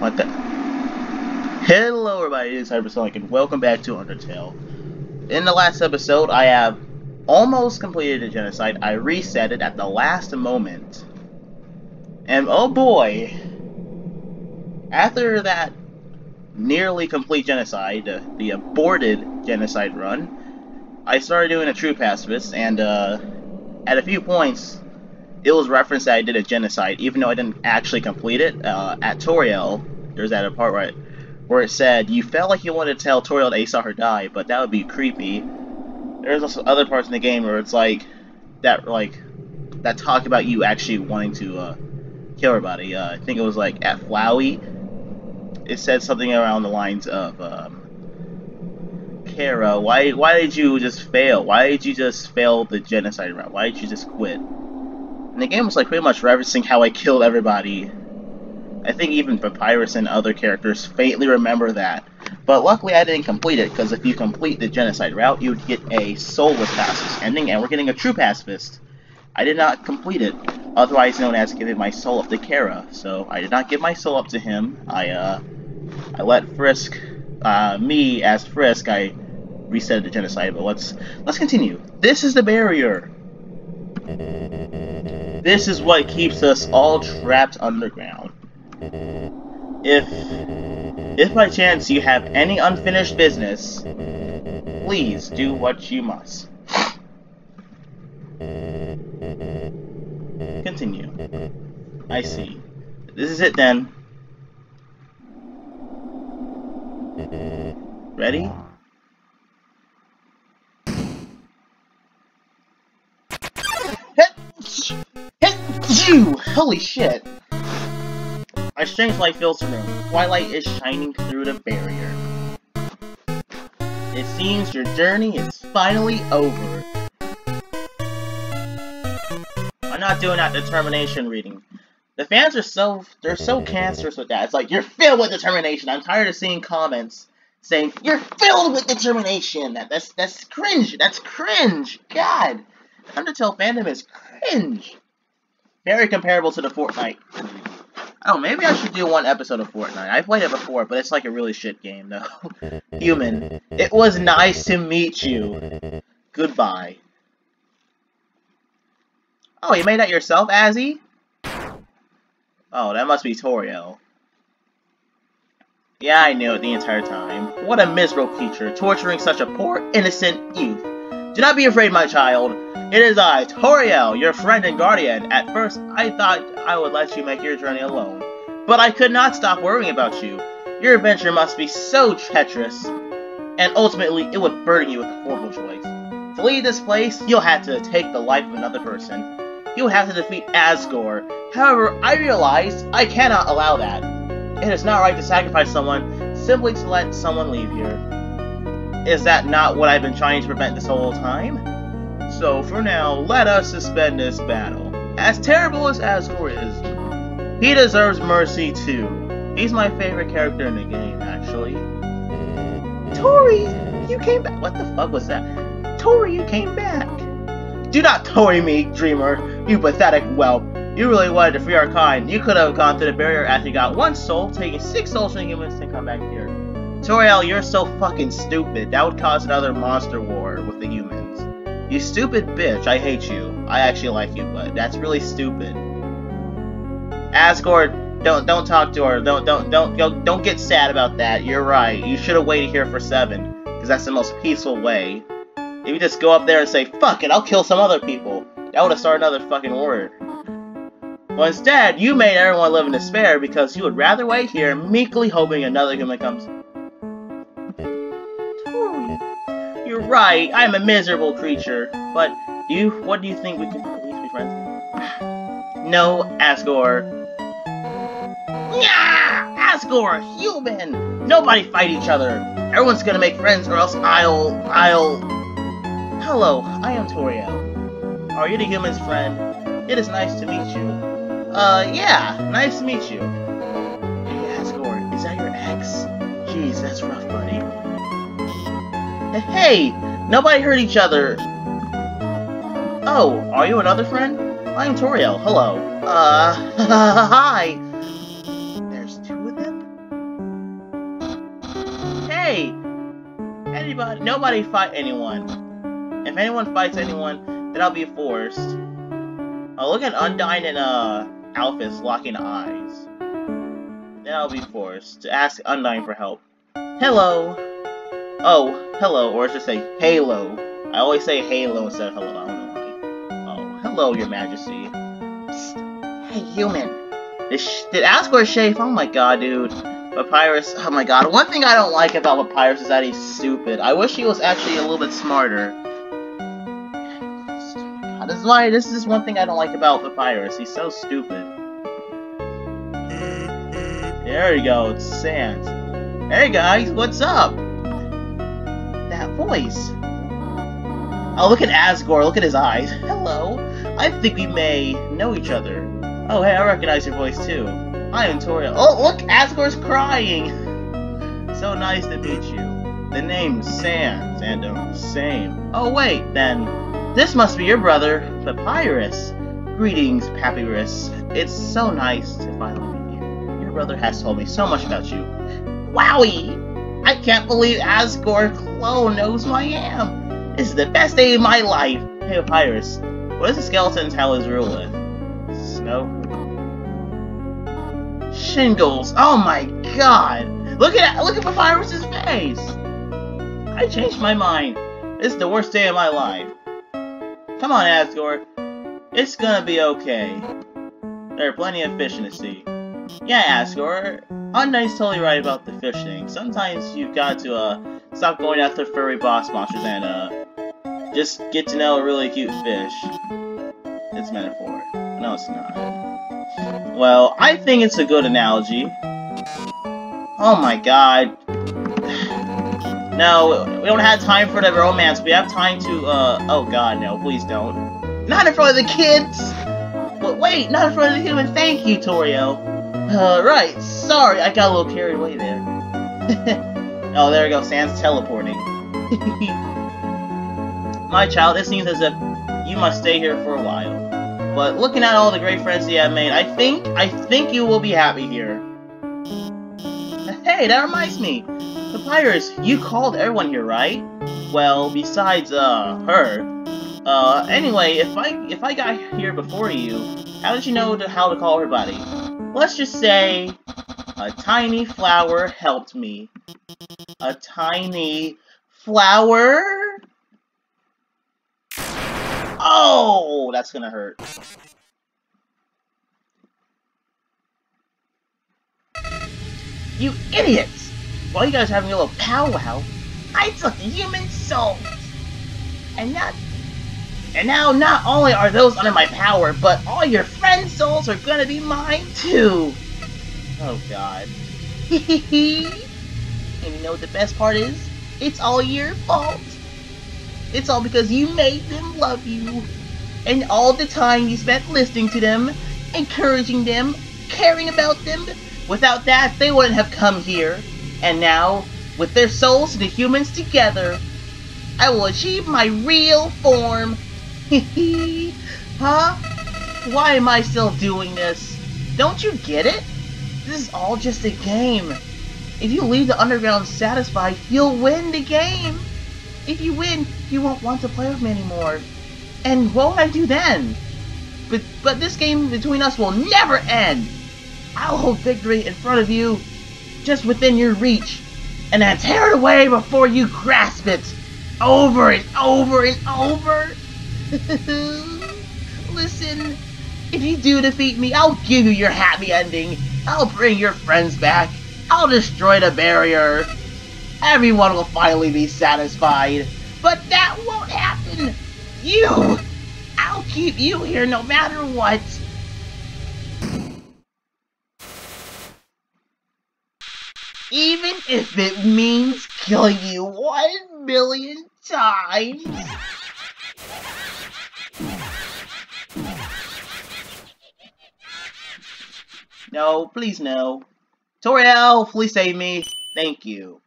What the? Hello everybody, it is Hypersonic and welcome back to Undertale. In the last episode, I have almost completed a genocide. I reset it at the last moment. And oh boy, after that nearly complete genocide, uh, the aborted genocide run, I started doing a true pacifist, and uh, at a few points, it was referenced that I did a genocide, even though I didn't actually complete it. Uh, at Toriel, there's that part where it, where it said you felt like you wanted to tell Toriel that saw her die, but that would be creepy. There's also other parts in the game where it's like that, like that talk about you actually wanting to uh, kill everybody. Uh, I think it was like at Flowey. It said something around the lines of. Um, Chara, why why did you just fail? Why did you just fail the genocide route? Why did you just quit? And the game was like pretty much referencing how I killed everybody. I think even Papyrus and other characters faintly remember that. But luckily I didn't complete it, because if you complete the genocide route, you would get a soulless pacifist ending, and we're getting a true pacifist. I did not complete it, otherwise known as giving my soul up to Chara. So I did not give my soul up to him. I uh I let Frisk uh, me as Frisk, I reset the genocide, but let's let's continue. This is the barrier. This is what keeps us all trapped underground. If if by chance you have any unfinished business, please do what you must. Continue. I see. This is it then. Ready? Hit! You! Holy shit! A strange light fills the room. Twilight is shining through the barrier. It seems your journey is finally over. I'm not doing that determination reading. The fans are so they're so cancerous with that. It's like you're filled with determination. I'm tired of seeing comments saying you're filled with determination. That that's that's cringe. That's cringe. God, Undertale fandom is cringe. Very comparable to the Fortnite. Oh, maybe I should do one episode of Fortnite. I played it before, but it's like a really shit game, though. Human, it was nice to meet you. Goodbye. Oh, you made that yourself, Azzy? Oh, that must be Toriel. Yeah, I knew it the entire time. What a miserable creature, torturing such a poor, innocent youth. Do not be afraid, my child. It is I, Toriel, your friend and guardian. At first, I thought I would let you make your journey alone. But I could not stop worrying about you. Your adventure must be so treacherous. And ultimately, it would burden you with a horrible choice. To leave this place, you'll have to take the life of another person. You'll have to defeat Asgore. However, I realize I cannot allow that. It is not right to sacrifice someone simply to let someone leave here. Is that not what I've been trying to prevent this whole time? So for now, let us suspend this battle. As terrible as Asgore is, he deserves mercy too. He's my favorite character in the game, actually. Tori, you came back. What the fuck was that? Tori, you came back. Do not Tori me, Dreemurr, you pathetic whelp. You really wanted to free our kind. You could have gone through the barrier after you got one soul, taking six souls from humans to come back here. Toriel, you're so fucking stupid. That would cause another monster war with the humans. You stupid bitch, I hate you. I actually like you, but that's really stupid. Asgore, don't don't talk to her. Don't don't don't don't, don't get sad about that. You're right. You should have waited here for seven, because that's the most peaceful way. If you just go up there and say, fuck it, I'll kill some other people. That would have started another fucking war. Well, instead, you made everyone live in despair because you would rather wait here, meekly hoping another human comes. You're right, I'm a miserable creature. But, you, what do you think we can at least be friends? no, Asgore. Yeah! Asgore, human! Nobody fight each other. Everyone's gonna make friends or else I'll, I'll... Hello, I am Toriel. Are you the human's friend? It is nice to meet you. Uh, yeah, nice to meet you. Hey, Asgore, is that your ex? Jeez, that's rough, buddy. Hey! Nobody hurt each other! Oh, are you another friend? I'm Toriel, hello. Uh, hi! There's two of them? Hey! Anybody, nobody fight anyone. If anyone fights anyone, then I'll be forced. Oh, look at Undyne and, uh, Alphys locking eyes. Then I'll be forced to ask Undyne for help. Hello! Oh, hello, or just say Halo. I always say Halo instead of hello. I don't know why. Oh, hello, Your Majesty. Psst. Hey, human. Did, did Asgore shave? Oh my god, dude. Papyrus, oh my god. One thing I don't like about Papyrus is that he's stupid. I wish he was actually a little bit smarter. God, this is why, this is one thing I don't like about Papyrus. He's so stupid. There you go, it's Sans. Hey guys, what's up? Voice. Oh, look at Asgore, look at his eyes. Hello. I think we may know each other. Oh, hey, I recognize your voice too. I am Toriel. Oh, look, Asgore's crying! so nice to meet you. The name's Sans, and um, same. Oh, wait, then. This must be your brother, Papyrus. Greetings, Papyrus. It's so nice to finally meet you. Your brother has told me so much about you. Wowie! I can't believe Asgore Clo knows who I am. This is the best day of my life. Hey, Papyrus, what does the skeleton tell his rule with? Snow? Shingles. Oh my god. Look at look at Papyrus's face. I changed my mind. This is the worst day of my life. Come on, Asgore. It's gonna be okay. There are plenty of fish in the sea. Yeah, Asgore. Undyne's totally right about the fish thing. Sometimes you've got to uh stop going after furry boss monsters and uh just get to know a really cute fish. It's metaphor. No, it's not. Well, I think it's a good analogy. Oh my god. No, we don't have time for the romance. We have time to, uh, oh god, no, please don't. Not in front of the kids! But wait, not in front of the human. Thank you, Toriel. Uh, right, sorry, I got a little carried away there. oh, there we go, Sans teleporting. My child, it seems as if you must stay here for a while. But looking at all the great friends you have made, I think, I think you will be happy here. Hey, that reminds me. Papyrus, you called everyone here, right? Well, besides, uh, her. Uh, anyway, if I, if I got here before you, how did you know to, how to call everybody? Let's just say, a tiny flower helped me. A tiny flower? Oh, that's gonna hurt. You idiots! While you guys are having a little powwow, I took human souls! And not and now not only are those under my power, but all your friends' souls are gonna be mine too! Oh god. and you know what the best part is? It's all your fault! It's all because you made them love you. And all the time you spent listening to them, encouraging them, caring about them. Without that, they wouldn't have come here. And now, with their souls and the humans together, I will achieve my real form. huh? Why am I still doing this? Don't you get it? This is all just a game. If you leave the underground satisfied, you'll win the game. If you win, you won't want to play with me anymore. And what will I do then? But, but this game between us will never end! I'll hold victory in front of you, just within your reach, and then tear it away before you grasp it! Over and over and over! Listen, if you do defeat me, I'll give you your happy ending. I'll bring your friends back. I'll destroy the barrier everyone will finally be satisfied. But that won't happen! You! I'll keep you here no matter what! Even if it means killing you one million times! No, please no. Toriel, please save me. Thank you.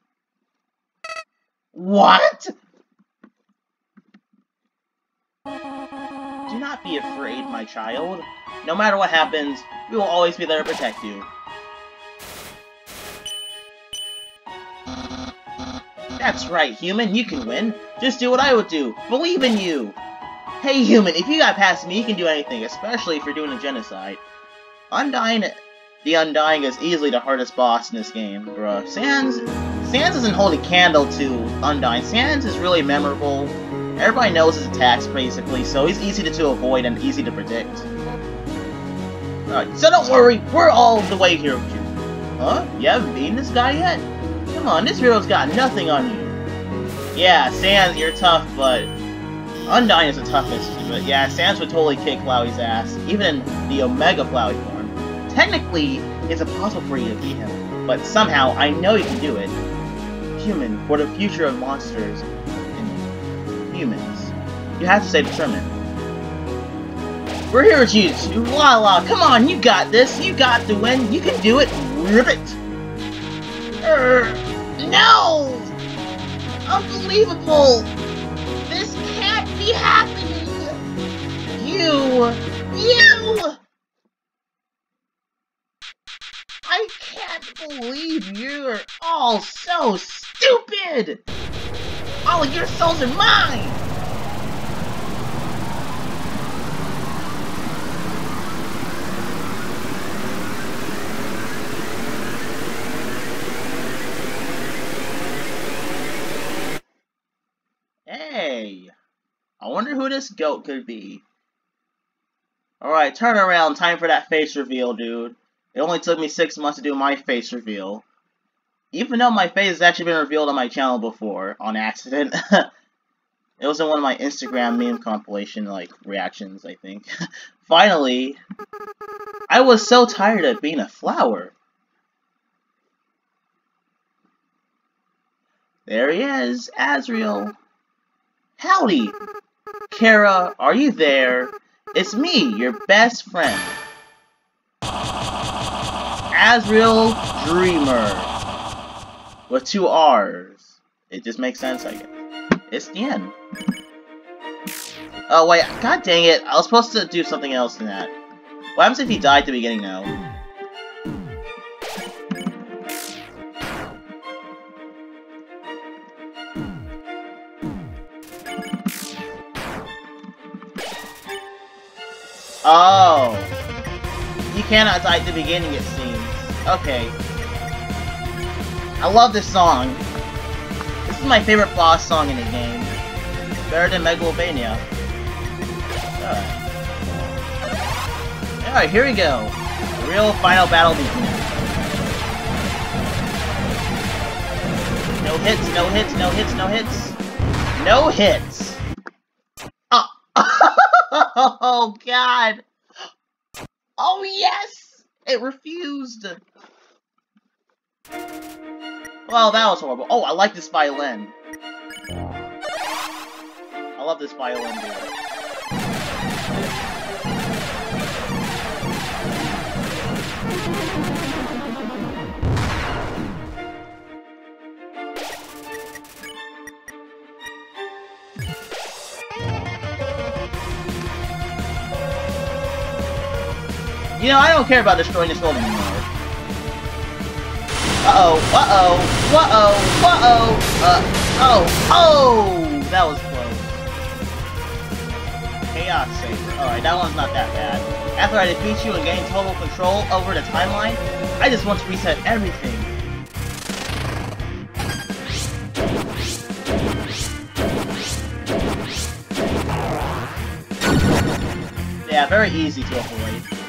What? Do not be afraid, my child. No matter what happens, we will always be there to protect you. That's right, human, you can win. Just do what I would do. Believe in you. Hey, human, if you got past me, you can do anything, especially if you're doing a genocide. Undyne... The Undying is easily the hardest boss in this game, bruh. Sans... Sans doesn't hold a candle to Undying. Sans is really memorable. Everybody knows his attacks, basically, so he's easy to, to avoid and easy to predict. Alright, so don't worry, we're all the way here with you. Huh? You haven't beaten this guy yet? Come on, this hero's got nothing on you. Yeah, Sans, you're tough, but... Undyne is the toughest, but yeah, Sans would totally kick Flowey's ass, even in the Omega Flowey form. Technically, it's impossible for you to beat him, but somehow I know you can do it. Human, for the future of monsters and humans, you have to stay determined. We're here with you, La La. Come on, you got this. You got the win. You can do it. Ribbit. Er, no! Unbelievable! This can't be happening! You! You! I can't believe you're all so stupid! All of your souls are mine! Hey! I wonder who this goat could be. Alright, turn around. Time for that face reveal, dude. It only took me six months to do my face reveal. Even though my face has actually been revealed on my channel before, on accident. it was in one of my Instagram meme compilation, like, reactions, I think. Finally, I was so tired of being a flower. There he is, Asriel. Howdy! Chara, are you there? It's me, your best friend. Asriel Dreemurr. With two R's. It just makes sense, I guess. It's the end. Oh, wait. God dang it. I was supposed to do something else than that. What happens if he died at the beginning now? Oh. You cannot die at the beginning, it seems. Okay. I love this song. This is my favorite boss song in the game. Better than Megalovania. Alright. Alright, here we go. The real final battle begins. No hits, no hits, no hits, no hits. No hits! Oh, oh god! Oh yes! It refused! Well, that was horrible. Oh, I like this violin. I love this violin, dude. You know, I don't care about destroying this world anymore. Uh-oh, uh-oh, uh-oh, uh-oh, uh, oh, oh, that was close. Chaos Saber. Alright, that one's not that bad. After I defeat you and gain total control over the timeline, I just want to reset everything. Yeah, very easy to avoid.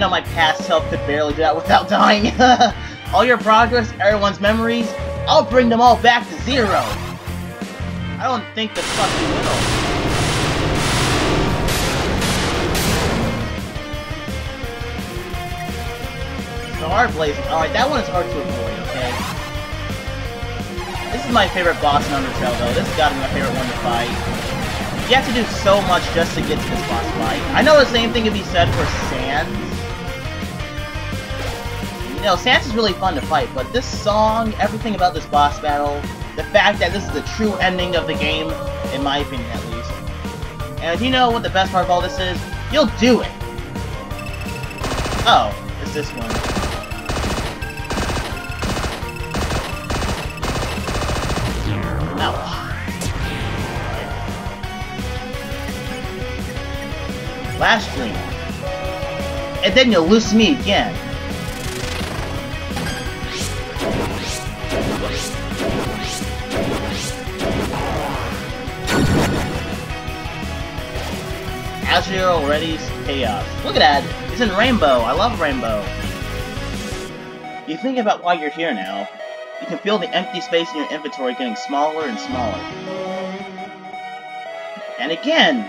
Even though my past self could barely do that without dying. all your progress, everyone's memories, I'll bring them all back to zero. I don't think the fuck you will. The Hard Blazing. Alright, that one is hard to avoid, okay? This is my favorite boss in Undertale, though. This has got to be my favorite one to fight. You have to do so much just to get to this boss fight. I know the same thing can be said for Sans you know, Sans is really fun to fight, but this song, everything about this boss battle, the fact that this is the true ending of the game, in my opinion at least. And if you know what the best part of all this is, you'll do it! Oh, it's this one. Last dream. And then you'll lose me again. Asriel already chaos. Look at that! He's in Rainbow! I love Rainbow! You think about why you're here now. You can feel the empty space in your inventory getting smaller and smaller. And again!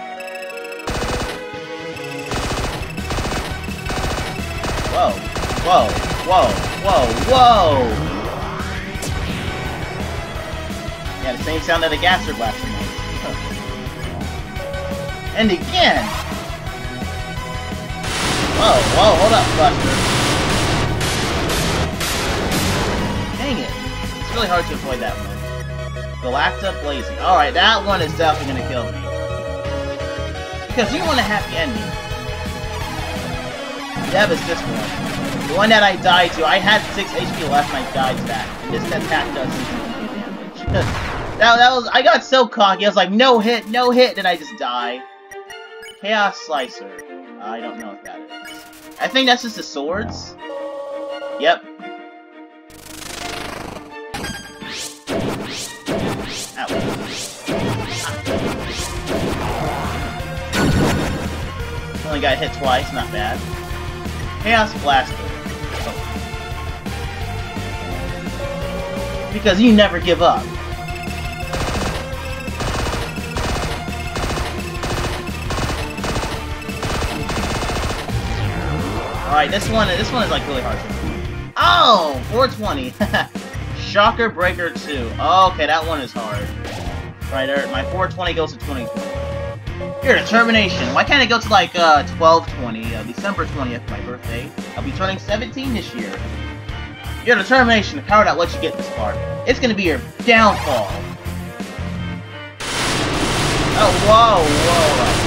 Whoa, whoa, whoa, whoa, whoa! Yeah, the same sound that a Gaster Blaster makes. And again! Oh, whoa, whoa, hold up, Buster. Dang it. It's really hard to avoid that one. Galacta Blazing. Alright, that one is definitely gonna kill me. Because you want a happy ending. Dev is this one. The one that I died to, I had 6 HP left and I died to that. And this attack does damage. that, that was, I got so cocky, I was like, no hit, no hit, and I just die. Chaos Slicer. I don't know what that is. I think that's just the swords. Yep. Ah. Only got hit twice, not bad. Chaos Blaster. Oh. Because you never give up. Alright, this one this one is like really hard Oh! 420! Shocker Breaker 2. Oh, okay, that one is hard. Right there, my 420 goes to 2020. Your determination. Why can't it go to like uh 1220, uh, December 20th, my birthday? I'll be turning 17 this year. Your determination, the power that lets you get this far. It's gonna be your downfall. Oh, whoa, whoa.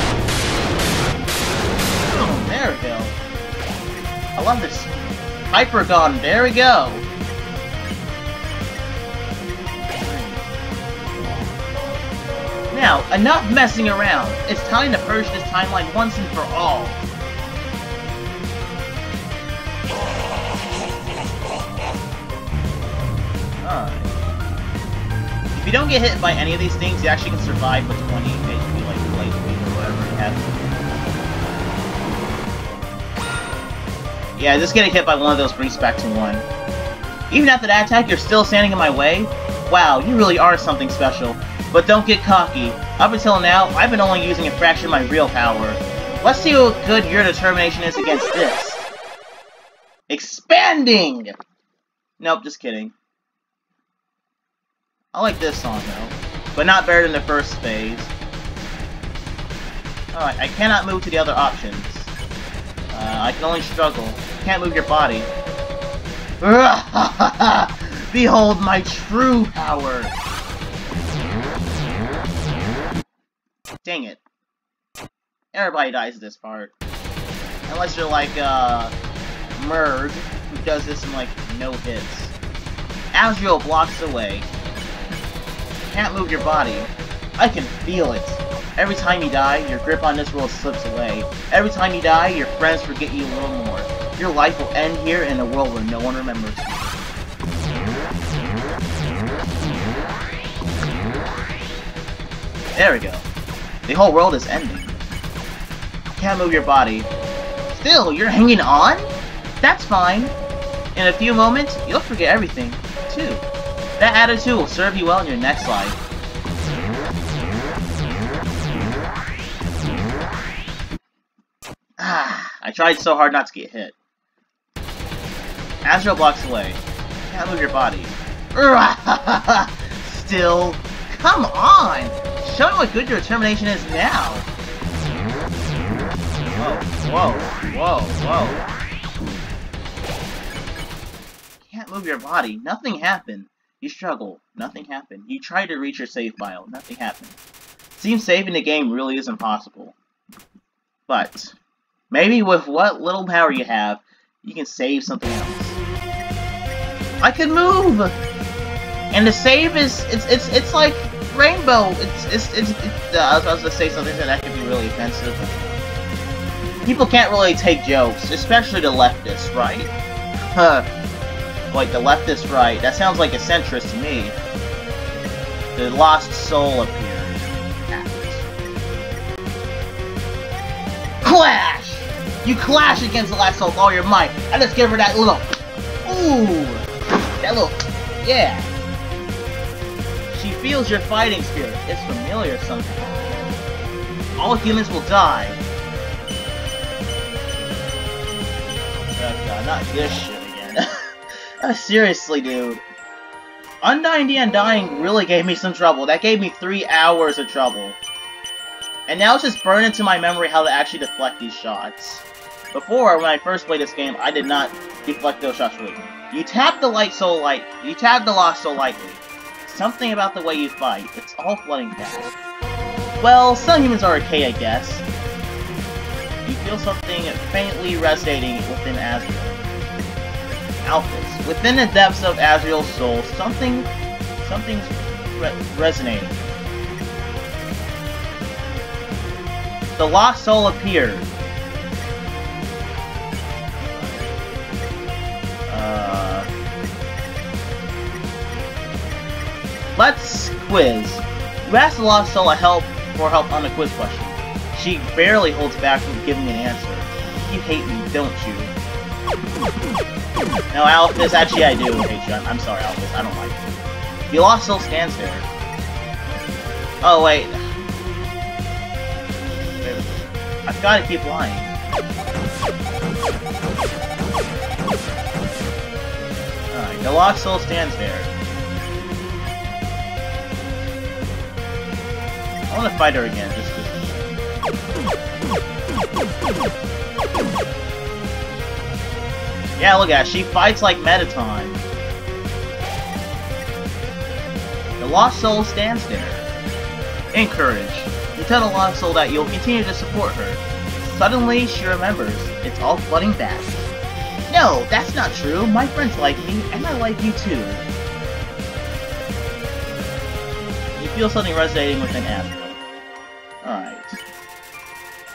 Love this. Hyper Goner, there we go! Now, enough messing around. It's time to purge this timeline once and for all. Alright. If you don't get hit by any of these things, you actually can survive with 20 HP, like, light or whatever Yeah, just getting hit by one of those brings back to one. Even after that attack, you're still standing in my way? Wow, you really are something special. But don't get cocky. Up until now, I've been only using a fraction of my real power. Let's see how good your determination is against this. Expanding! Nope, just kidding. I like this song, though. But not better than the first phase. Alright, I cannot move to the other options. Uh, I can only struggle. Can't move your body. Behold my true power! Dang it. Everybody dies this part. Unless you're like, uh, Merg, who does this in, like, no hits. Asriel blocks away. Can't move your body. I can feel it. Every time you die, your grip on this world slips away. Every time you die, your friends forget you a little more. Your life will end here in a world where no one remembers you. There we go. The whole world is ending. Can't move your body. Still, you're hanging on? That's fine. In a few moments, you'll forget everything, too. That attitude will serve you well in your next life. Tried so hard not to get hit. Asriel blocks away. Can't move your body. Still, come on! Show me what good your determination is now! Whoa, whoa, whoa, whoa. Can't move your body. Nothing happened. You struggle. Nothing happened. You try to reach your save file. Nothing happened. Seems saving the game really is impossible. But, Maybe with what little power you have, you can save something else. I can move! And the save is, it's, it's, it's like Rainbow. It's, it's, it's, it's uh, I was about to say something that could be really offensive. people can't really take jokes, especially the leftists, right? Huh. like the leftist right. That sounds like a centrist to me. The lost soul appears. Clash! You clash against the last soul with all your might. I just give her that little... Ooh! That little... Yeah. She feels your fighting spirit. It's familiar somehow. All humans will die. Oh god, not this shit again. uh, seriously, dude. Undyne the Undying really gave me some trouble. That gave me three hours of trouble. And now it's just burned into my memory how to actually deflect these shots. Before, when I first played this game, I did not deflect those shots really. You tap the light so light, you tap the lost so lightly. Something about the way you fight, it's all flooding back. Well, some humans are okay, I guess. You feel something faintly resonating within Asriel. Alphys. Within the depths of Asriel's soul, something, something's re resonating. The lost soul appeared. Uh, let's quiz. You ask the lost soul a help for help on the quiz question. She barely holds back from giving an answer. You hate me, don't you? No, Alphys, actually I do hate you. I'm sorry, Alphys, I don't like you. The lost soul stands there. Oh, wait. I've got to keep lying. Alright, the lost soul stands there. I want to fight her again, just Yeah, look at her. She fights like Mettaton. The Lost Soul stands there. Encourage. You tell Soul that you'll continue to support her. Suddenly, she remembers. It's all flooding back. No, that's not true. My friends like me, and I like you too. You feel something resonating within Asriel. Alright.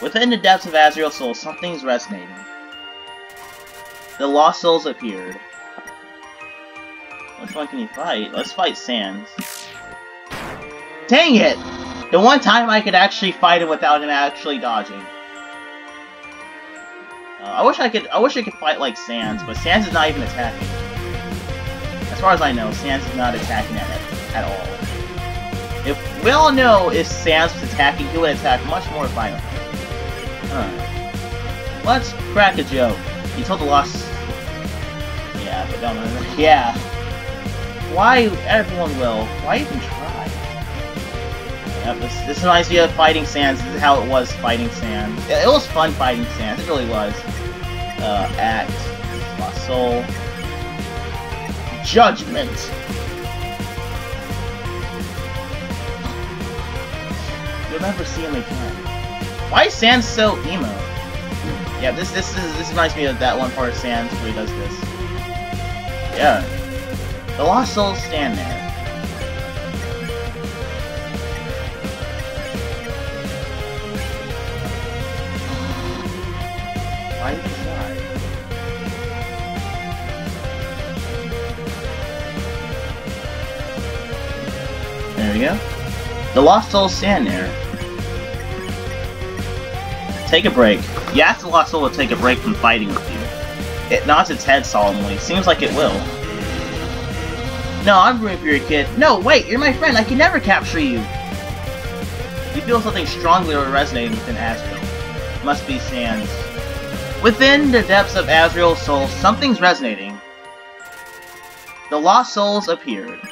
Within the depths of Asriel's soul, something's resonating. The Lost Souls appeared. Which one can you fight? Let's fight Sans. Dang it! The one time I could actually fight him without him actually dodging. Uh, I wish I could. I wish I could fight like Sans, but Sans is not even attacking. As far as I know, Sans is not attacking at at all. If we all know if Sans was attacking, he would attack much more violently. Alright. Let's crack a joke. He told the lost. Yeah, but don't. Yeah. Why everyone will? Why even try? Yep, this, reminds me of Fighting Sans. This is how it was fighting Sans. It, it was fun fighting Sans. It really was. Uh, Act. Lost Soul. Judgment. You'll never see him again. Why is Sans so emo? Yeah, this this is this reminds me of that one part of Sans where he does this. Yeah. The Lost Souls stand there. There we go. The Lost Souls stand there. Take a break. You ask the Lost Soul to take a break from fighting with you. It nods its head solemnly. Seems like it will. No, I'm rooting for your kid. No, wait, you're my friend. I can never capture you. You feel something strongly resonating within Asriel. Must be Sans. Within the depths of Asriel's soul, something's resonating. The Lost Souls appeared.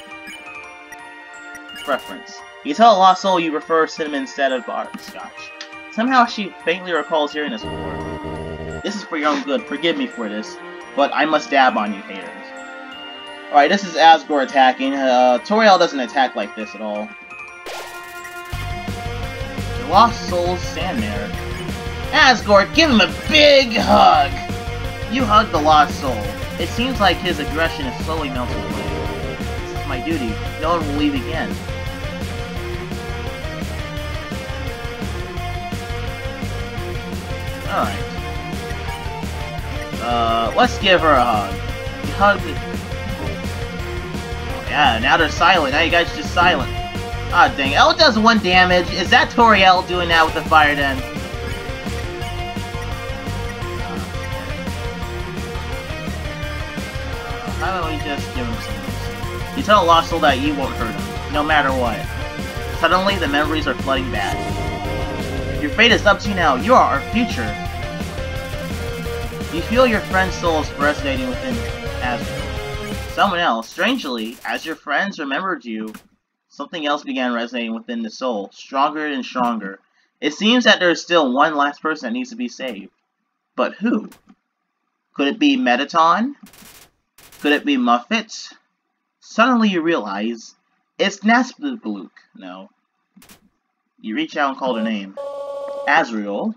Preference. You tell a Lost Soul you prefer cinnamon instead of butterscotch. Somehow she faintly recalls hearing this before. This is for your own good, forgive me for this, but I must dab on you haters. Alright, this is Asgore attacking. Uh, Toriel doesn't attack like this at all. The Lost Souls stand there. Asgore, give him a big hug! You hug the Lost Soul. It seems like his aggression is slowly melting away. This is my duty. No one will leave again. Alright. Uh, let's give her a hug. Hug. Oh, yeah, now they're silent. Now you guys just silent. Ah, oh, dang. L does one damage. Is that Toriel doing that with the fire den? How about we just give him some You tell Lost Soul that you won't hurt him, no matter what. Suddenly, the memories are flooding back. Your fate is up to you now. You are our future. You feel your friend's soul is resonating within Asriel. Someone else, strangely, as your friends remembered you, something else began resonating within the soul, stronger and stronger. It seems that there is still one last person that needs to be saved. But who? Could it be Mettaton? Could it be Muffet? Suddenly you realize it's Nazgalook. No. You reach out and call her name. Asriel?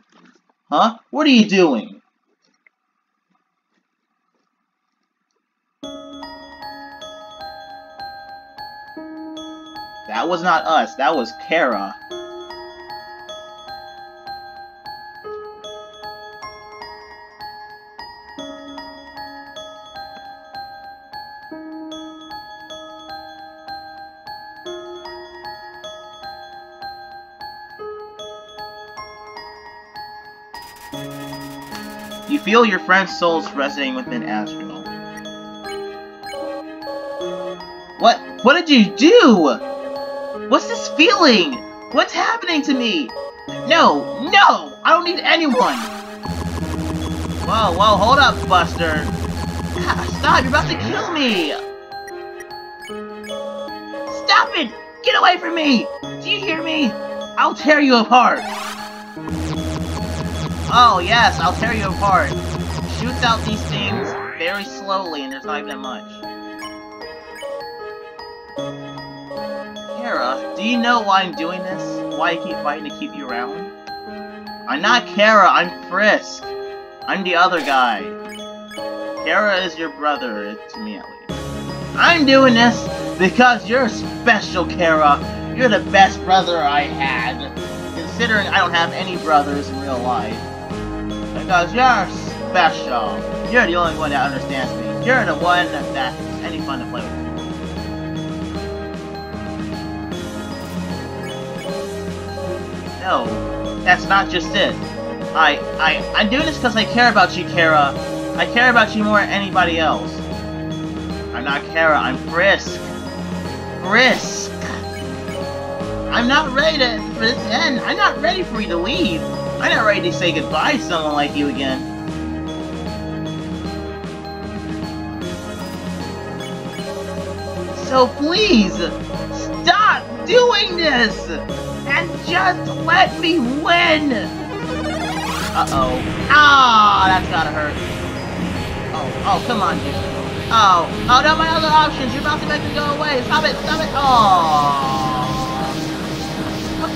Huh? What are you doing? That was not us, that was Chara. Feel your friend's souls resonating within Asriel. What? What did you do? What's this feeling? What's happening to me? No, no! I don't need anyone! Whoa, whoa, hold up, Buster. Ah, stop, you're about to kill me! Stop it! Get away from me! Do you hear me? I'll tear you apart! Oh, yes, I'll tear you apart. Shoots out these things very slowly, and there's not even much. Chara, do you know why I'm doing this? Why I keep fighting to keep you around? I'm not Chara, I'm Frisk. I'm the other guy. Chara is your brother, to me at least. I'm doing this because you're special, Chara. You're the best brother I had, considering I don't have any brothers in real life. Because you're special. You're the only one that understands me. You're the one that's any fun to play with. No, that's not just it. I, I, I'm doing this because I care about you, Chara. I care about you more than anybody else. I'm not Chara, I'm Frisk. Frisk! I'm not ready to, for this end. I'm not ready for you to leave. I'm not ready to say goodbye to someone like you again. So please, stop doing this! And just let me win! Uh-oh. Ah, oh, that's gotta hurt. Oh, oh, come on, dude. Oh, oh, no, my other options. You're about to make them go away. Stop it, stop it. Oh.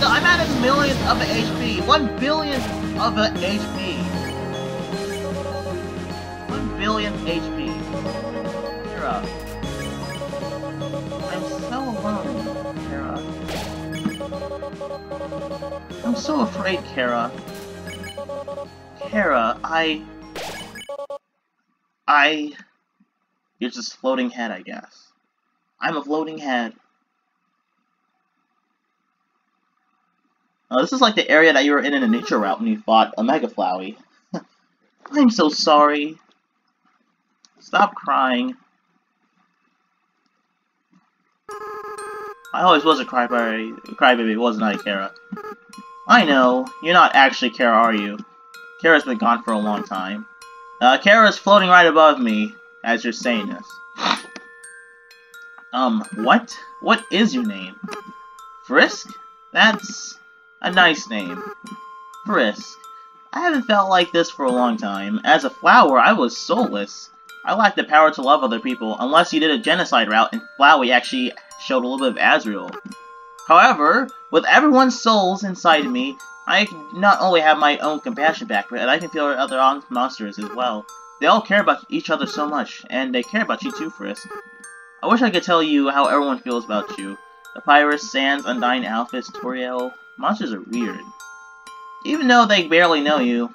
I'm at a millionth of an HP. One billion of an HP. One billion HP. Chara. I'm so alone, Chara. I'm so afraid, Chara. Chara, I... I... You're just floating head, I guess. I'm a floating head. This is like the area that you were in in a nature route when you fought a Mega Flowey. I'm so sorry. Stop crying. I always was a crybaby, crybaby wasn't I, Chara? I know. You're not actually Chara, are you? Chara's been gone for a long time. Uh, Chara's floating right above me as you're saying this. Um, what? What is your name? Frisk? That's a nice name. Frisk. I haven't felt like this for a long time. As a flower, I was soulless. I lacked the power to love other people, unless you did a genocide route and Flowey actually showed a little bit of Asriel. However, with everyone's souls inside me, I can not only have my own compassion back, but I can feel other monsters as well. They all care about each other so much, and they care about you too, Frisk. I wish I could tell you how everyone feels about you. Papyrus, Sans, Undyne, Alphys, Toriel, Monsters are weird. Even though they barely know you,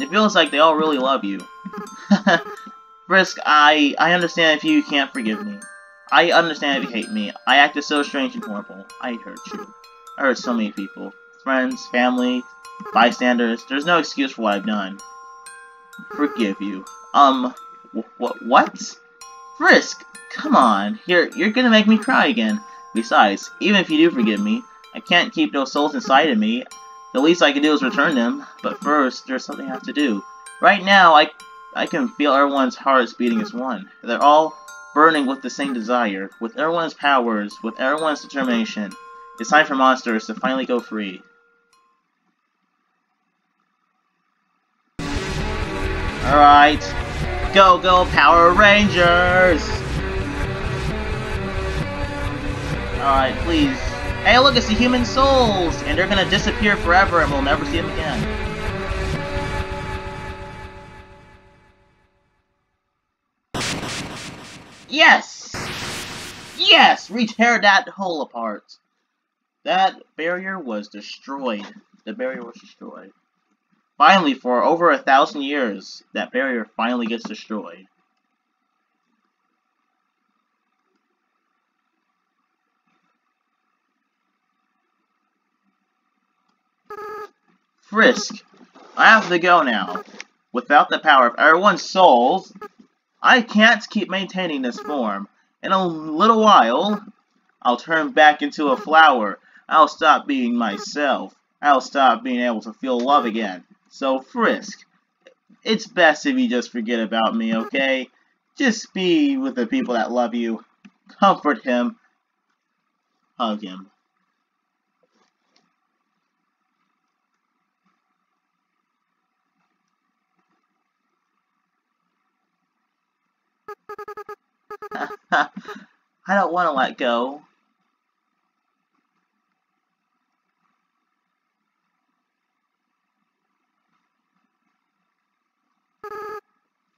It feels like they all really love you. Frisk, I I understand if you can't forgive me. I understand if you hate me. I acted so strange and horrible. I hurt you. I hurt so many people. Friends, family, bystanders. There's no excuse for what I've done. Forgive you. Um, what? What? Frisk, come on. You're you're gonna make me cry again. Besides, even if you do forgive me, I can't keep those souls inside of me. The least I can do is return them. But first, there's something I have to do. Right now, I I can feel everyone's hearts beating as one. They're all burning with the same desire, with everyone's powers, with everyone's determination. It's time for monsters to finally go free. Alright. Go, go, Power Rangers! Alright, please. Hey, look, it's the human souls! And they're gonna disappear forever and we'll never see them again. Yes! Yes! We tear that hole apart. That barrier was destroyed. The barrier was destroyed. Finally, for over a thousand years, that barrier finally gets destroyed. Frisk, I have to go now. Without the power of everyone's souls, I can't keep maintaining this form. In a little while, I'll turn back into a flower. I'll stop being myself. I'll stop being able to feel love again. So, Frisk, it's best if you just forget about me, okay? Just be with the people that love you. Comfort him. Hug him. I don't want to let go.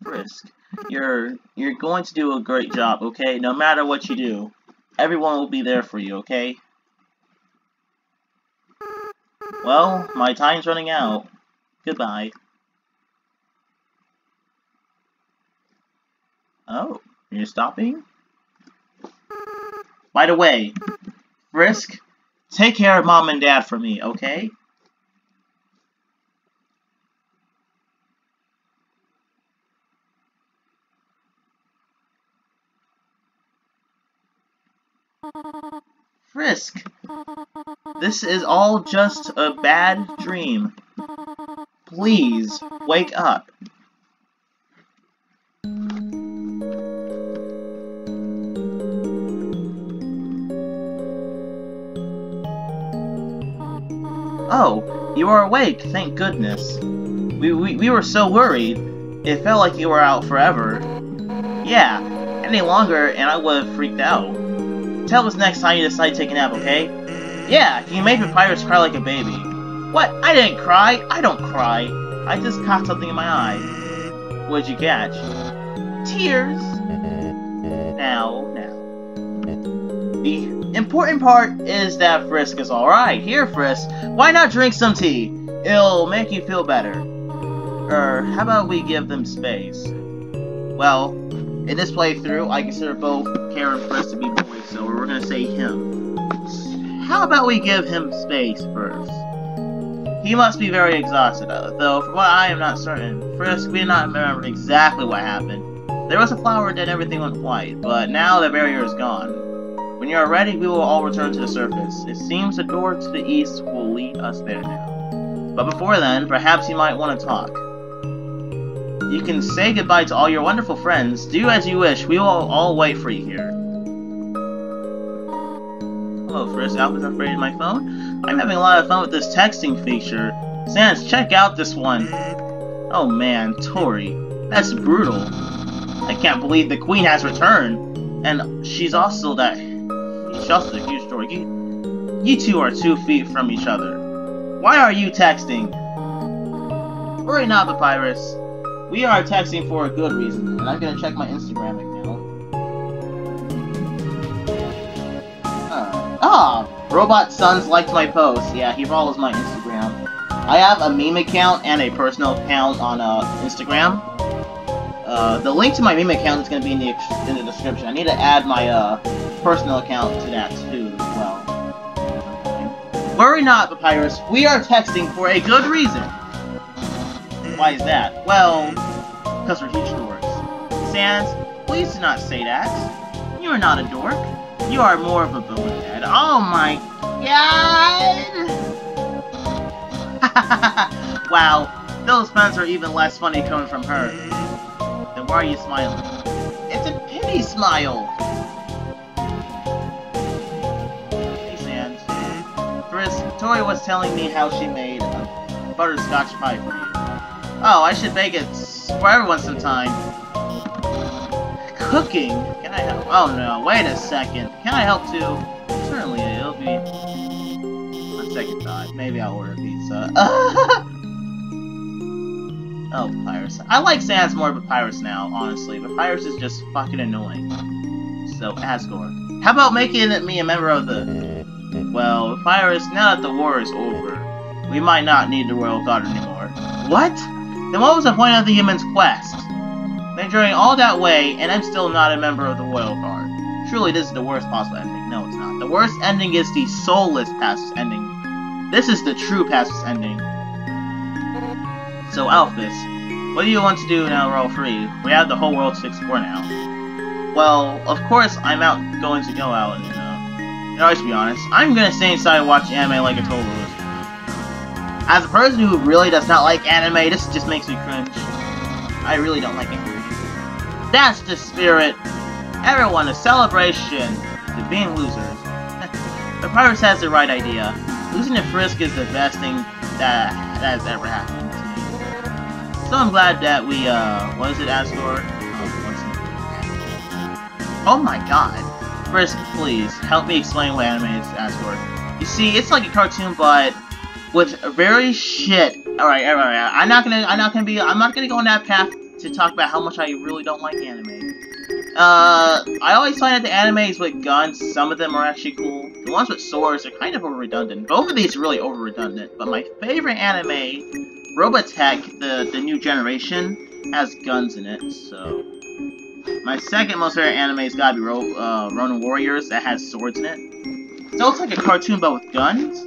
Frisk, you're you're going to do a great job, okay? No matter what you do, everyone will be there for you, okay? Well, my time's running out. Goodbye. Oh, you're stopping? By the way, Frisk, take care of mom and dad for me, okay? Frisk, this is all just a bad dream. Please, wake up. Oh, you are awake, thank goodness. We, we, we were so worried. It felt like you were out forever. Yeah, any longer and I would have freaked out. Tell us next time you decide to take a nap, okay? Yeah, you made Papyrus cry like a baby. What? I didn't cry! I don't cry! I just caught something in my eye. What'd you catch? Tears! Now, now. The important part is that Frisk is alright. Here, Frisk, why not drink some tea? It'll make you feel better. Or, how about we give them space? Well, in this playthrough, I consider both Karen Frisk to be boys, so we're gonna say him. How about we give him space first? He must be very exhausted, though, from what I am not certain. Frisk, we do not remember exactly what happened. There was a flower and everything went white, but now the barrier is gone. When you are ready, we will all return to the surface. It seems the door to the east will lead us there now. But before then, perhaps you might want to talk. You can say goodbye to all your wonderful friends. Do as you wish. We will all wait for you here. Hello, Frisk. Alphys upgraded my phone. I'm having a lot of fun with this texting feature. Sans, check out this one. Oh man, Tori. That's brutal. I can't believe the Queen has returned. And she's also that just a huge story. You, you two are two feet from each other. Why are you texting? Worry not, Papyrus. We are texting for a good reason, and I'm gonna check my Instagram account. Uh, ah! Robot Sons liked my post. Yeah, he follows my Instagram. I have a meme account and a personal account on uh, Instagram. Uh, the link to my meme account is going to be in the in the description. I need to add my uh, personal account to that too as well. Worry not, Papyrus. We are texting for a good reason. Why is that? Well, because we're huge dorks. Sans, please do not say that. You are not a dork. You are more of a bonehead. Oh my god! wow, those puns are even less funny coming from her. Then why are you smiling? It's a pity smile! Frisk, Tori was telling me how she made a butterscotch pie for you. Oh, I should bake it for everyone sometime. Cooking? Can I help? Oh no, wait a second. Can I help too? Certainly, it'll be... On second thought, maybe I'll order pizza. oh, Papyrus. I like Sans more of Papyrus now, honestly. Papyrus is just fucking annoying. So, Asgore. How about making me a member of the... Well, Papyrus, now that the war is over, we might not need the Royal Guard anymore. What? Then what was the point of the human's quest? Been journeying all that way, and I'm still not a member of the Royal Guard. Truly, this is the worst possible ending. No, it's not. The worst ending is the soulless past ending. This is the true past ending. So, Alphys, what do you want to do now we're all free? We have the whole world to explore now. Well, of course, I'm out going to go out know, let's be honest, I'm gonna stay inside and watch anime like a total loser. As a person who really does not like anime, this just makes me cringe. I really don't like it. That's the spirit. Everyone, a celebration to being losers. the Pirates has the right idea. Losing to Frisk is the best thing that, that has ever happened to me. So I'm glad that we, uh, what is it, Asgore? Oh, oh my god. Frisk, please, help me explain what anime is, Asgore. You see, it's like a cartoon, but with very shit. All right, all right, all right. I'm not gonna, I'm not gonna be, I'm not gonna go on that path to talk about how much I really don't like anime. Uh, I always find that the animes with guns, some of them are actually cool. The ones with swords are kind of over redundant. Both of these are really over redundant. But my favorite anime, Robotech, the the new generation, has guns in it. So my second most favorite anime's gotta be Ro uh, Ronin Warriors that has swords in it. So it's like a cartoon but with guns.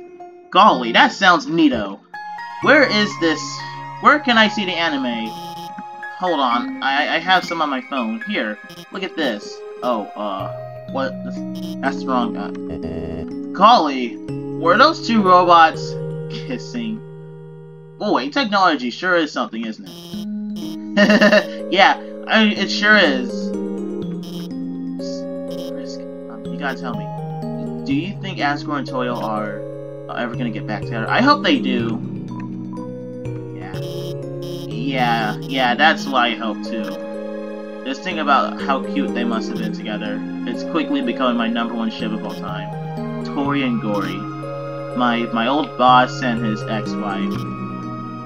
Golly, that sounds neato. Where is this? Where can I see the anime? Hold on, I, I have some on my phone. Here, look at this. Oh, uh, what? That's the wrong guy. Golly, were those two robots kissing? Wait, technology sure is something, isn't it? yeah, I mean, it sure is. Frisk, um, you gotta tell me. Do you think Asgore and Toyo are ever gonna get back together. I hope they do. Yeah. Yeah, yeah, that's what I hope too. Just think about how cute they must have been together. It's quickly becoming my number one ship of all time. Tori and Gory. My my old boss and his ex-wife.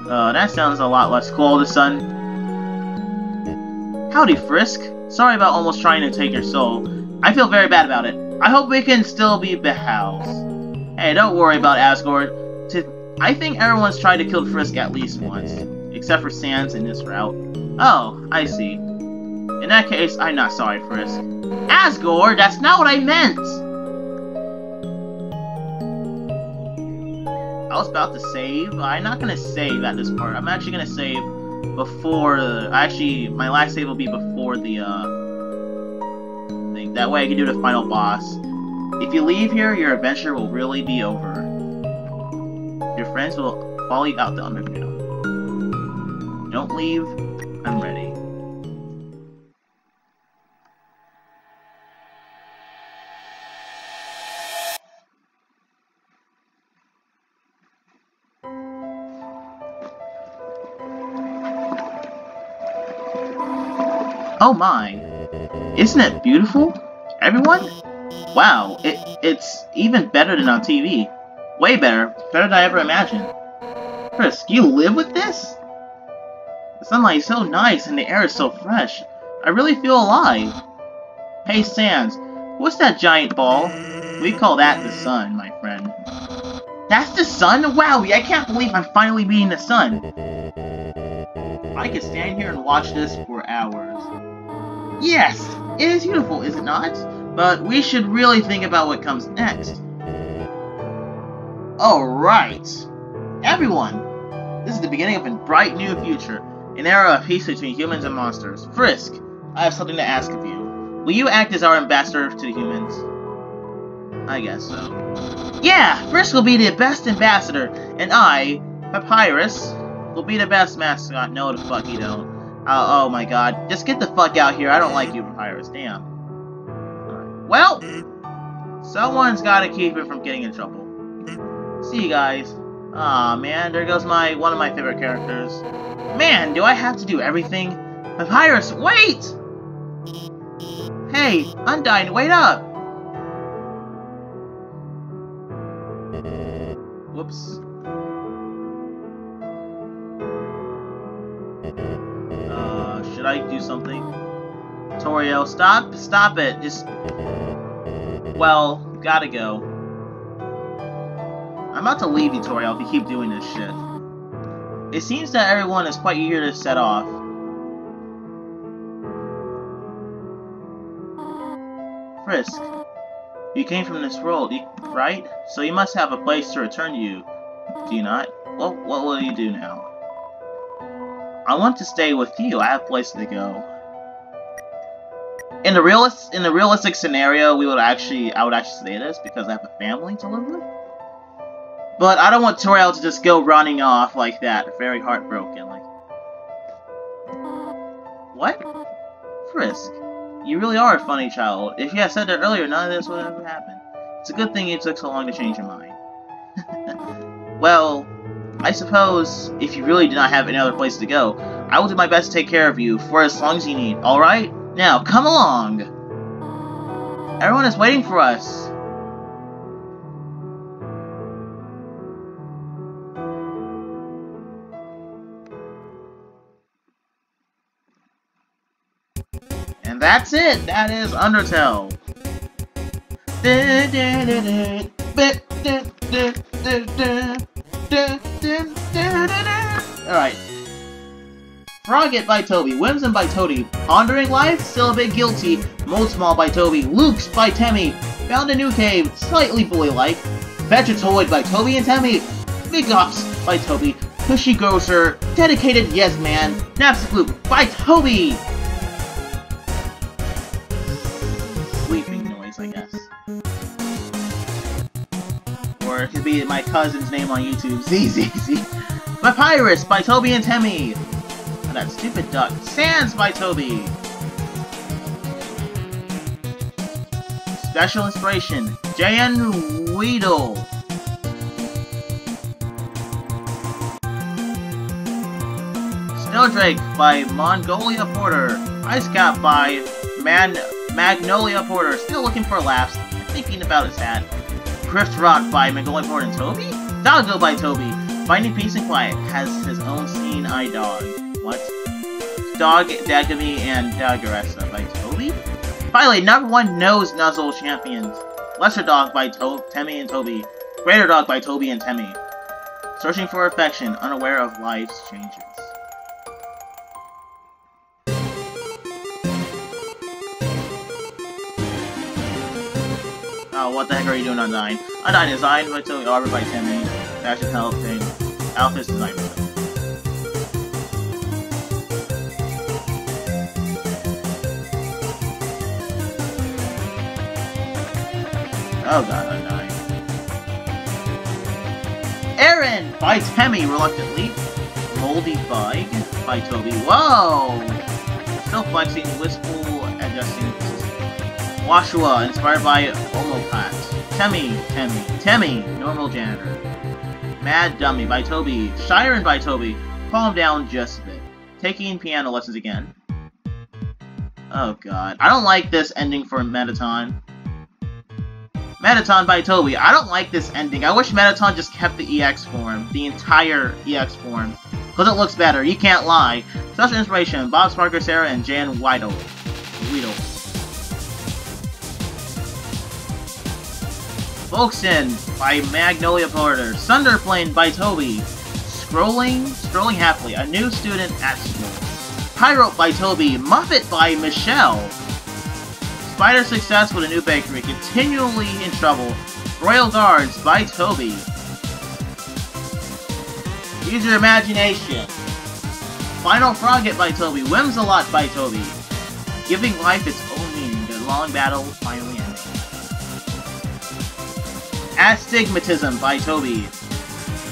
Uh, that sounds a lot less cool all of a sudden. Howdy, Frisk. Sorry about almost trying to take your soul. I feel very bad about it. I hope we can still be behoused. Hey, don't worry about Asgore. I think everyone's tried to kill Frisk at least once, except for Sans in this route. Oh, I see. In that case, I'm not sorry, Frisk. Asgore, that's not what I meant! I was about to save. I'm not gonna save at this part. I'm actually gonna save before. actually, my last save will be before the uh, thing. That way, I can do the final boss. If you leave here, your adventure will really be over. Your friends will follow you out the underground. Don't leave, I'm ready. Oh my! Isn't it beautiful? Everyone? Wow, it, it's even better than on TV. Way better. Better than I ever imagined. Frisk, you live with this? The sunlight is so nice and the air is so fresh. I really feel alive. Hey, Sans, what's that giant ball? We call that the sun, my friend. That's the sun? Wow, I can't believe I'm finally meeting the sun. I could stand here and watch this for hours. Yes, it is beautiful, is it not? But we should really think about what comes next. Alright. Everyone, this is the beginning of a bright new future. An era of peace between humans and monsters. Frisk, I have something to ask of you. Will you act as our ambassador to the humans? I guess so. Yeah, Frisk will be the best ambassador, and I, Papyrus, will be the best mascot. No, the fuck you don't. Uh, oh my god. Just get the fuck out here. I don't like you, Papyrus. Damn. Well, someone's gotta keep it from getting in trouble. See you guys. Aw, man, there goes my one of my favorite characters. Man, do I have to do everything? Papyrus, wait! Hey, Undyne, wait up! Whoops. Something? Toriel, stop, stop it, just... Well, gotta go. I'm about to leave you, Toriel, if you keep doing this shit. It seems that everyone is quite eager to set off. Frisk, you came from this world, right? So you must have a place to return to you, do you not? Well, what will you do now? I want to stay with you. I have places to go. In the realist, in the realistic scenario, we would actually, I would actually say this because I have a family to live with. But I don't want Toriel to just go running off like that, very heartbroken. Like, what? Frisk, you really are a funny child. If you had said that earlier, none of this would have happened. It's a good thing it took so long to change your mind. well, I suppose if you really do not have any other place to go, I will do my best to take care of you for as long as you need, alright? Now, come along! Everyone is waiting for us. And that's it! That is Undertale. Alright. Froggit by Toby, Whimsun by Toby, Pondering Life, still a bit guilty, Moldsmal by Toby, Loox by Temmie, Found a New Cave, slightly boy-like, Vegetoid by Toby and Temmie, Migosp by Toby, Pushy Grocer, Dedicated Yes Man, Napstablook by Toby! Sleeping noise, I guess. Or it could be my cousin's name on YouTube, ZZZ. Papyrus by Toby and Temmie! Oh, that stupid duck. Sans by Toby! Special inspiration, JN Weedle. Snowdrake by Magnolia Porter. Ice Cap by Man Magnolia Porter. Still looking for laughs, thinking about his hat. Gyftrot by Magnolia Porter and Toby? Doggo by Toby. Finding Peace and Quiet has his own scene eye dog. What? Dog, Dogamy, and Dogaressa by Toby? Finally, number one nose nuzzle champions. Lesser Dog by to Temmie and Toby. Greater Dog by Toby and Temmie. Searching for affection, unaware of life's changes. Oh, what the heck are you doing on 9? On 9 designed by Toby, Arbor by Temmie. Fashion helping. Alphys design by Oh god, I'm dying. Aaron! By Temmie, reluctantly. Moldy Bug by Toby. Whoa! Still flexing, wistful, adjusting. Woshua, inspired by Omopat. Temmie, Temmie, Temmie, normal janitor. Mad Dummy by Toby. Shyren by Toby. Calm down just a bit. Taking piano lessons again. Oh god. I don't like this ending for Mettaton. Mettaton by Toby. I don't like this ending. I wish Mettaton just kept the EX form. The entire EX form. Because it looks better. You can't lie. Special inspiration. Bob Sparker, Sarah, and Jan Weidel. Weedle. Folkson by Magnolia Porter. Tsunderplane by Toby. Scrolling, Scrolling Happily, a new student at school. Pyrope by Toby. Muffet by Michelle. Spider Success with a new bakery. Continually in trouble. Royal Guards by Toby. Use your imagination. Final Froggit by Toby. Whimsalot by Toby. Giving life its own meaning. The long battle finally. Astigmatism by Toby.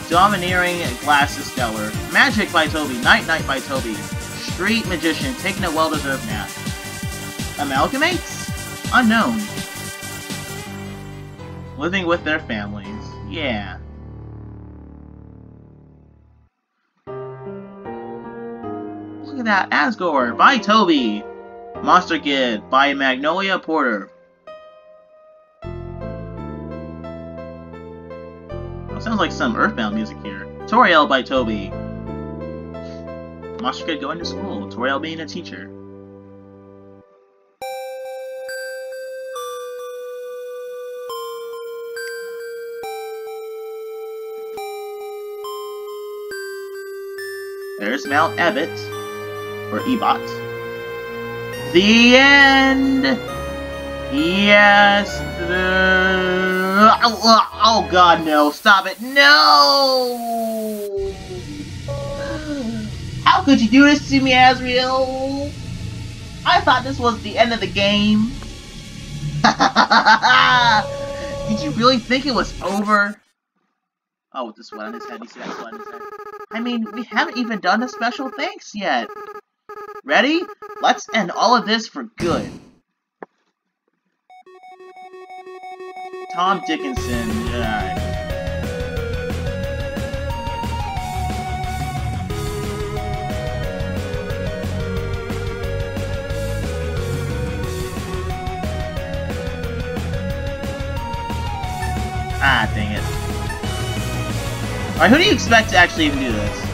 Domineering Glasses Stellar. Madjick by Toby. Knight Knight by Toby. Street Magician taking a well-deserved nap. Amalgamates? Unknown. Living with their families. Yeah. Look at that. Asgore by Toby. Monster Kid by Magnolia Porter. Sounds like some Earthbound music here. Toriel by Toby. Monster going to school. Toriel being a teacher. There's Mount Ebott, or Ebot. The end! Yes! The... Oh, oh god, no. Stop it. No! How could you do this to me, Asriel? I thought this was the end of the game. Did you really think it was over? Oh, with the sweat on his head. You see that sweat on his head? I mean, we haven't even done a special thanks yet. Ready? Let's end all of this for good. Tom Dickinson. Alright. Ah, dang it. Alright, who do you expect to actually even do this?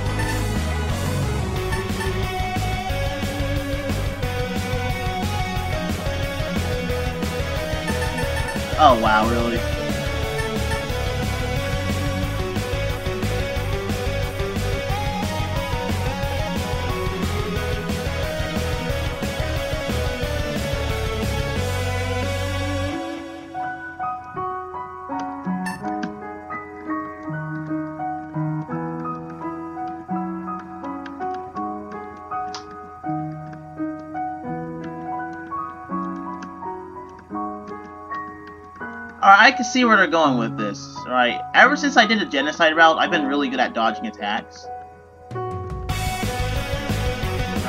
Oh wow, really? Can see where they're going with this. right? ever since I did the genocide route, I've been really good at dodging attacks.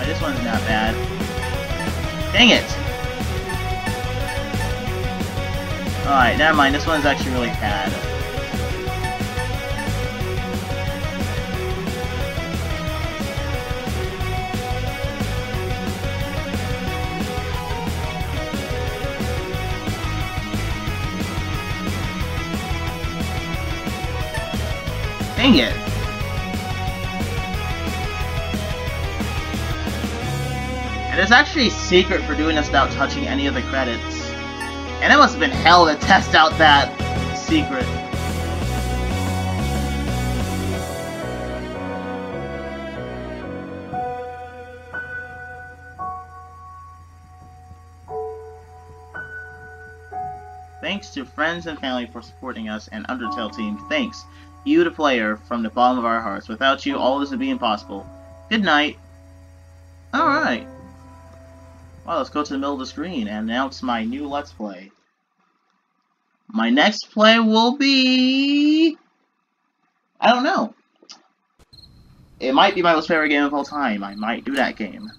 This one's not bad. Dang it! Alright, never mind, this one's actually really bad. Dang it. And it's actually a secret for doing this without touching any of the credits. And it must have been hell to test out that secret. Thanks to friends and family for supporting us and Undertale team. Thanks you the player from the bottom of our hearts. Without you, all this would be impossible. Good night. Alright. Well, let's go to the middle of the screen and announce my new Let's Play. My next play will be... I don't know. It might be my most favorite game of all time. I might do that game.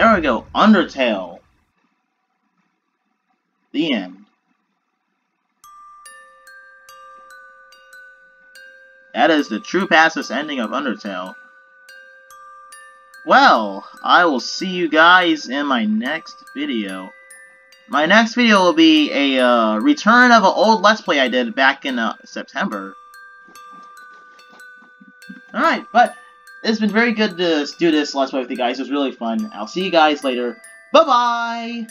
There we go. Undertale. The end. That is the true passive ending of Undertale. well, I will see you guys in my next video. My next video will be a uh, return of an old Let's Play I did back in uh, September. Alright, but it's been very good to do this Let's Play with you guys. It was really fun. I'll see you guys later. Bye-bye!